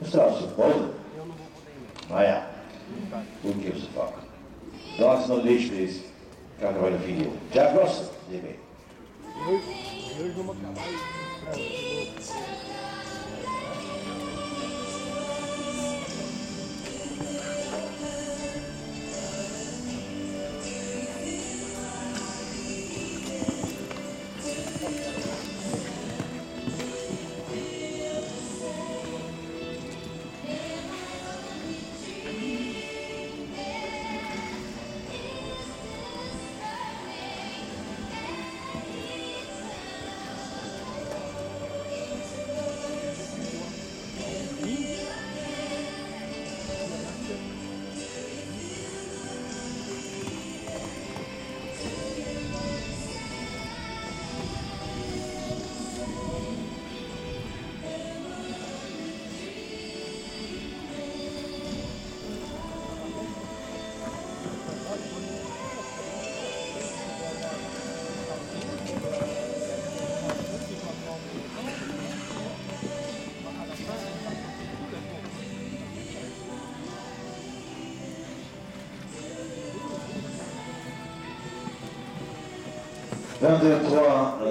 Você tá não supondo? Eu ah, não é. vou poder ir. Vai, por que você fala? Nós não deixamos trabalho filho. Já gosta de mim? Eu, eu acabar. 1, 3.